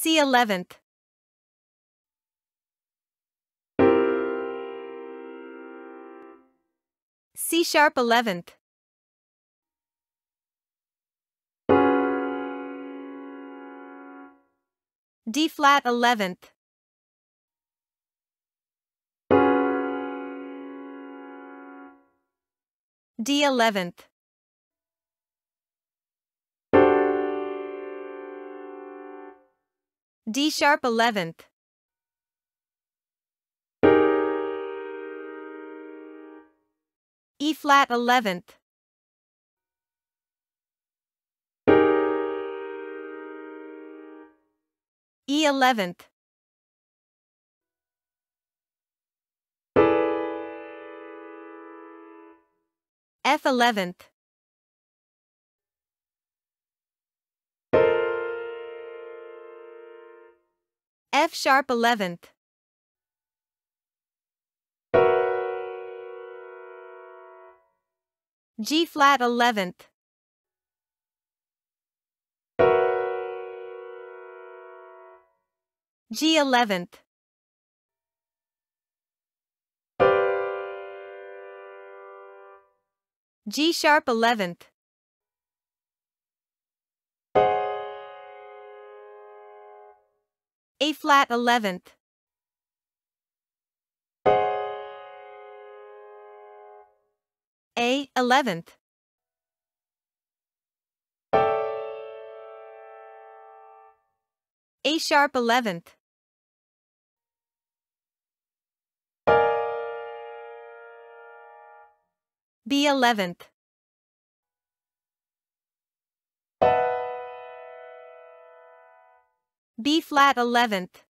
C 11th. C sharp 11th. D flat 11th. D 11th. D sharp 11th. E flat 11th. E 11th. F 11th. F sharp 11th. G flat 11th. G 11th. G sharp 11th. A flat 11th. A 11th. A sharp 11th. B 11th. B flat 11th.